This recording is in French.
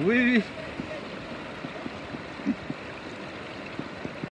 Oui, oui.